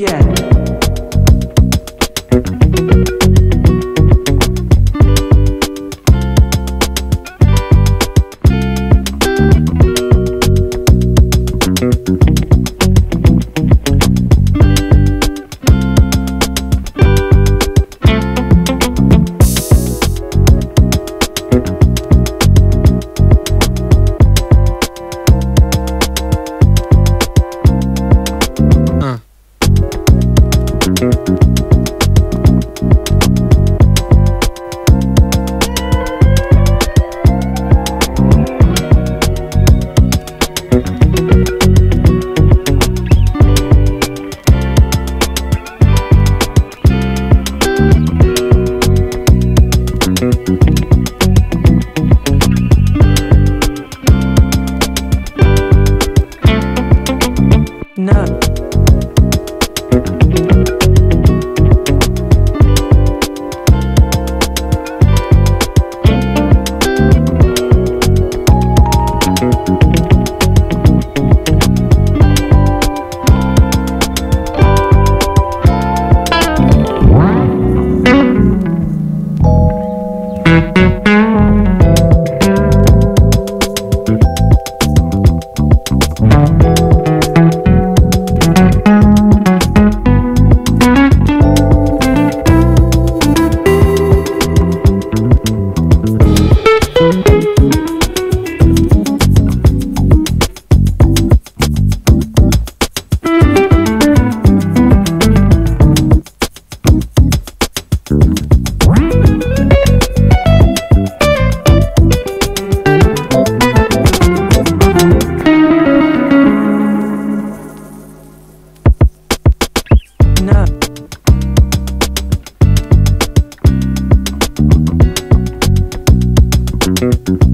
Yeah. No. Mm-hmm.